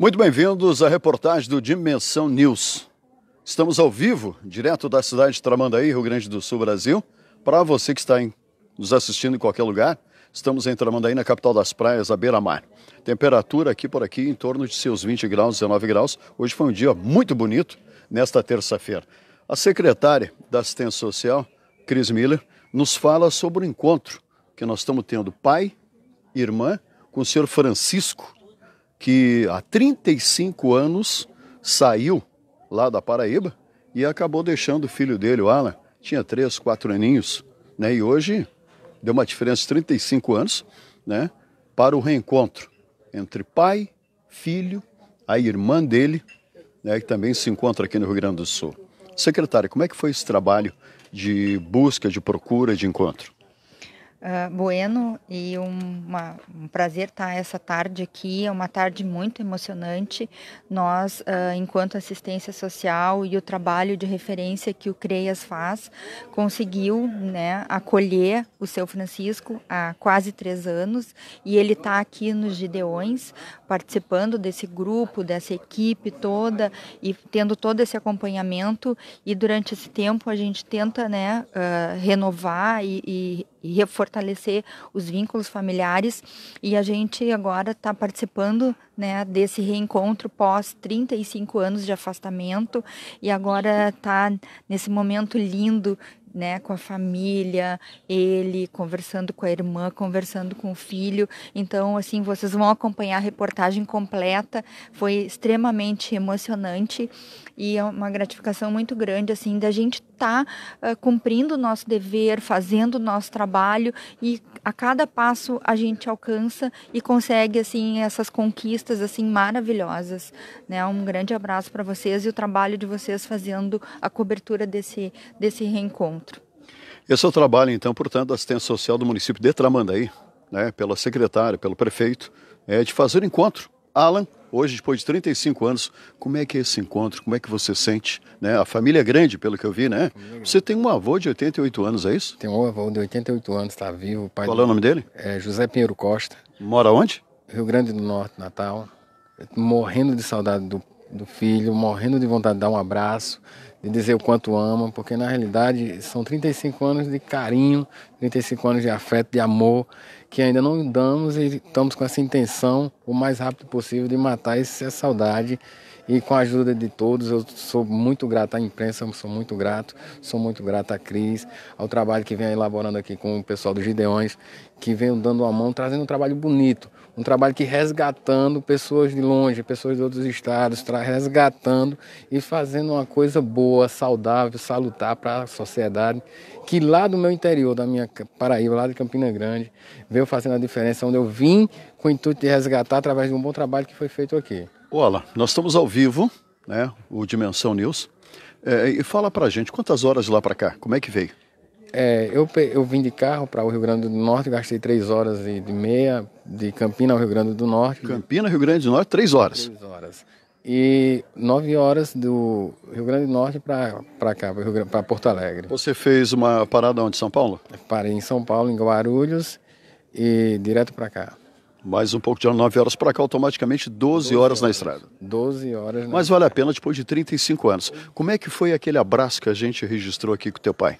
Muito bem-vindos à reportagem do Dimensão News. Estamos ao vivo, direto da cidade de Tramandaí, Rio Grande do Sul, Brasil. Para você que está em, nos assistindo em qualquer lugar, estamos em Tramandaí, na capital das praias, à beira-mar. Temperatura aqui por aqui em torno de seus 20 graus, 19 graus. Hoje foi um dia muito bonito, nesta terça-feira. A secretária da Assistência Social, Cris Miller, nos fala sobre o encontro que nós estamos tendo pai irmã com o senhor Francisco, que há 35 anos saiu lá da Paraíba e acabou deixando o filho dele, o Alan, tinha três, quatro aninhos, né? E hoje deu uma diferença de 35 anos, né? Para o reencontro entre pai, filho, a irmã dele, né? Que também se encontra aqui no Rio Grande do Sul. Secretária, como é que foi esse trabalho de busca, de procura, de encontro? Uh, bueno e uma, um prazer estar essa tarde aqui. É uma tarde muito emocionante. Nós, uh, enquanto assistência social e o trabalho de referência que o CREAS faz, conseguiu né, acolher o seu Francisco há quase três anos e ele está aqui nos Gideões, participando desse grupo, dessa equipe toda e tendo todo esse acompanhamento. E durante esse tempo a gente tenta né, uh, renovar e, e e fortalecer os vínculos familiares. E a gente agora está participando né, desse reencontro pós 35 anos de afastamento e agora está nesse momento lindo né, com a família, ele conversando com a irmã, conversando com o filho. Então, assim, vocês vão acompanhar a reportagem completa. Foi extremamente emocionante e é uma gratificação muito grande, assim, da gente estar tá, uh, cumprindo o nosso dever, fazendo o nosso trabalho e a cada passo a gente alcança e consegue, assim, essas conquistas, assim, maravilhosas, né? Um grande abraço para vocês e o trabalho de vocês fazendo a cobertura desse, desse reencontro encontro. Esse é o trabalho, então, portanto, da assistência social do município de Tramandaí, né, pela secretária, pelo prefeito, é de fazer o encontro. Alan, hoje, depois de 35 anos, como é que é esse encontro? Como é que você sente? Né? A família é grande, pelo que eu vi, né? Você tem um avô de 88 anos, é isso? Tem um avô de 88 anos, está vivo. Qual é o nome dele? É José Pinheiro Costa. Mora onde? Rio Grande do Norte, Natal. Morrendo de saudade do, do filho, morrendo de vontade de dar um abraço de dizer o quanto ama, porque na realidade são 35 anos de carinho, 35 anos de afeto, de amor, que ainda não damos e estamos com essa intenção, o mais rápido possível, de matar essa saudade. E com a ajuda de todos, eu sou muito grato à imprensa, sou muito grato, sou muito grato à Cris, ao trabalho que vem elaborando aqui com o pessoal dos Gideões, que vem dando a mão, trazendo um trabalho bonito, um trabalho que resgatando pessoas de longe, pessoas de outros estados, resgatando e fazendo uma coisa boa, saudável, salutar para a sociedade, que lá do meu interior, da minha Paraíba, lá de Campina Grande, veio fazendo a diferença, onde eu vim com o intuito de resgatar através de um bom trabalho que foi feito aqui. Olá, nós estamos ao vivo, né, o Dimensão News, é, e fala para gente, quantas horas de lá para cá, como é que veio? É, eu, eu vim de carro para o Rio Grande do Norte, gastei três horas e meia, de Campina ao Rio Grande do Norte. Campina, Rio Grande do Norte, três horas. Três horas. E nove horas do Rio Grande do Norte para cá, para Porto Alegre. Você fez uma parada onde? São Paulo? Parei em São Paulo, em Guarulhos, e direto para cá. Mais um pouco de 9 horas para cá, automaticamente 12, 12 horas, horas, na estrada. 12 horas. Mas vale a pena depois de 35 anos. Como é que foi aquele abraço que a gente registrou aqui com teu pai?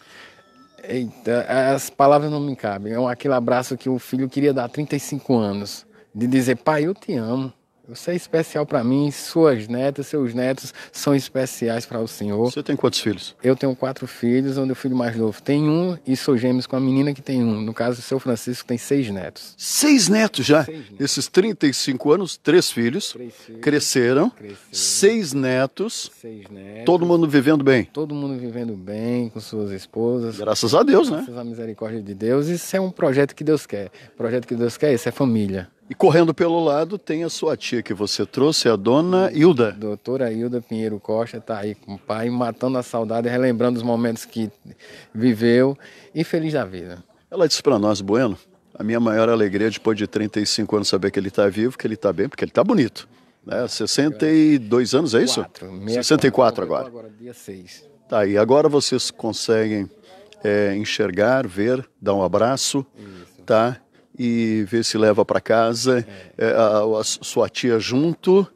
Eita, as palavras não me cabem. É aquele abraço que o filho queria dar há 35 anos. De dizer, pai, eu te amo. Você é especial para mim, suas netas, seus netos são especiais para o Senhor. Você tem quantos filhos? Eu tenho quatro filhos, onde o filho mais novo tem um e sou gêmeos com a menina que tem um. No caso, o seu Francisco tem seis netos. Seis netos já? Seis netos. Esses 35 anos, três filhos, três filhos cresceram, cresceram, seis netos, seis netos. Todo mundo vivendo bem? Todo mundo vivendo bem, com suas esposas. Graças a Deus, Graças né? Graças à misericórdia de Deus. Isso é um projeto que Deus quer. O projeto que Deus quer, isso é família. E correndo pelo lado tem a sua tia que você trouxe, a dona Hilda. Doutora Hilda Pinheiro Costa está aí com o pai, matando a saudade, relembrando os momentos que viveu e feliz da vida. Ela disse para nós, Bueno, a minha maior alegria depois de 35 anos saber que ele está vivo, que ele está bem, porque ele está bonito. Né? 62 anos, é isso? 4, 64 agora. Agora, dia 6. Tá, e agora vocês conseguem é, enxergar, ver, dar um abraço, Isso. tá? E ver se leva para casa é. a, a, sua tia junto,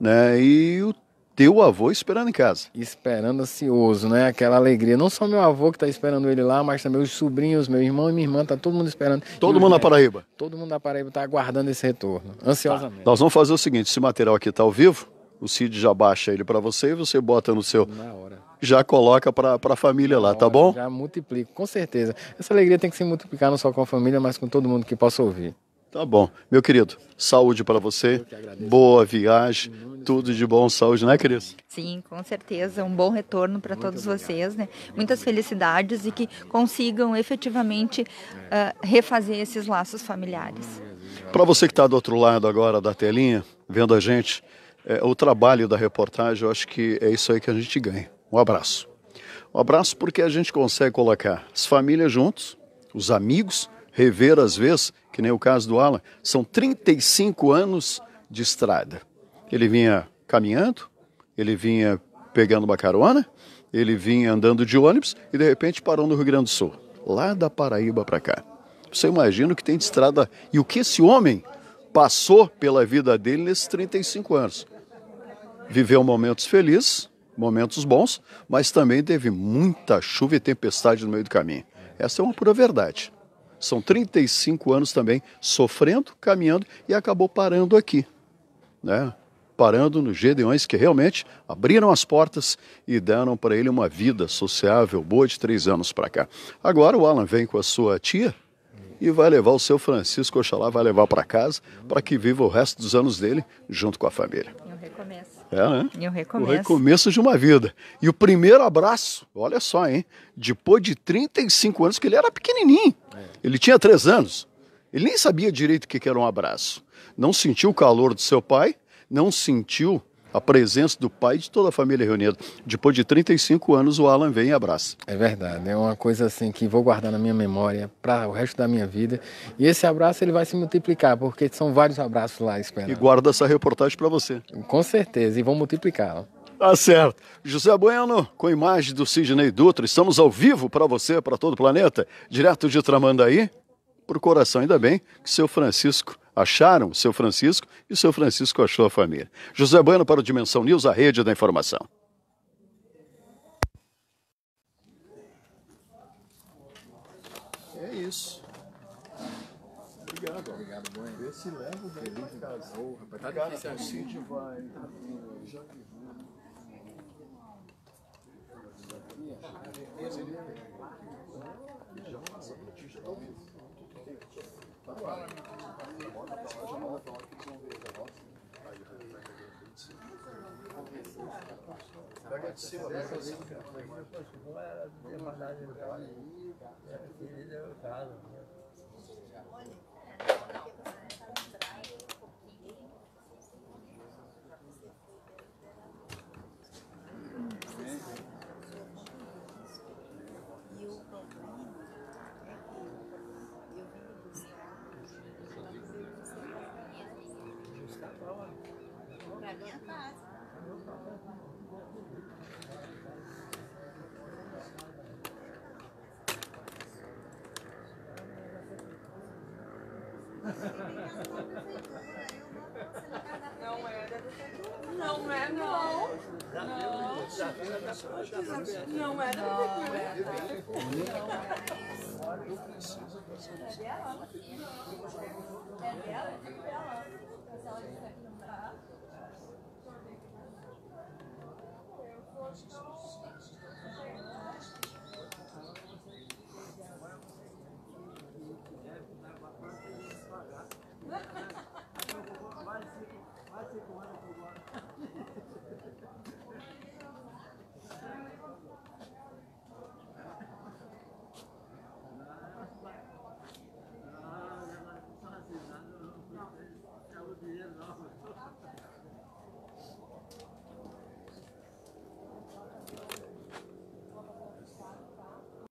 né? E o teu avô esperando em casa. Esperando ansioso, né? Aquela alegria. Não só meu avô que está esperando ele lá, mas também os sobrinhos, meu irmão e minha irmã, tá todo mundo esperando. Todo mundo na Paraíba? Todo mundo na Paraíba está aguardando esse retorno, ansiosamente. Tá. Nós vamos fazer o seguinte, esse material aqui está ao vivo, o Cid já baixa ele para você e você bota no seu... Na hora. Já coloca para a família lá, tá bom? Já multiplico, com certeza. Essa alegria tem que se multiplicar não só com a família, mas com todo mundo que possa ouvir. Tá bom. Meu querido, saúde para você. Boa viagem. Tudo de bom, saúde, né, Cris? Sim, com certeza. Um bom retorno para todos obrigado. vocês, né? Muitas felicidades e que consigam efetivamente uh, refazer esses laços familiares. Para você que está do outro lado agora da telinha, vendo a gente, é, o trabalho da reportagem, eu acho que é isso aí que a gente ganha. Um abraço. Um abraço porque a gente consegue colocar as famílias juntos, os amigos, rever às vezes, que nem o caso do Alan, são 35 anos de estrada. Ele vinha caminhando, ele vinha pegando uma carona, ele vinha andando de ônibus e de repente parou no Rio Grande do Sul, lá da Paraíba para cá. Você imagina o que tem de estrada e o que esse homem passou pela vida dele nesses 35 anos. Viveu momentos felizes, momentos bons, mas também teve muita chuva e tempestade no meio do caminho. Essa é uma pura verdade. São 35 anos também sofrendo, caminhando e acabou parando aqui, né? Parando nos Gedeões que realmente abriram as portas e deram para ele uma vida sociável boa de três anos para cá. Agora o Alan vem com a sua tia e vai levar o seu Francisco Oxalá, vai levar para casa para que viva o resto dos anos dele junto com a família. Eu recomeço. É, né? E o recomeço. O recomeço de uma vida. E o primeiro abraço, olha só, hein? Depois de 35 anos, que ele era pequenininho. É. Ele tinha três anos. Ele nem sabia direito o que era um abraço. Não sentiu o calor do seu pai, não sentiu a presença do pai e de toda a família reunida. Depois de 35 anos, o Alan vem e abraça. É verdade, é uma coisa assim que vou guardar na minha memória para o resto da minha vida. E esse abraço ele vai se multiplicar, porque são vários abraços lá esperando. E guarda essa reportagem para você. Com certeza, e vou multiplicá-la. Tá certo. José Bueno, com imagem do Sidney Dutra, estamos ao vivo para você, para todo o planeta, direto de Tramandaí, por coração, ainda bem que seu Francisco acharam o seu Francisco e o seu Francisco achou a família. José Bueno para o Dimensão News, a rede da informação. É isso. Obrigado. Obrigado, Bueno. Vê se leva o bebê para casa. Oh, rapaz, tá difícil. O Cid vai... Já Pega de cima, pega de cima. Como era demandado de era querido, era o caso. Não é Não é, não. Não. Não é Eu preciso fazer isso. É dela? É dela. Se ela disser que não tá. Eu posso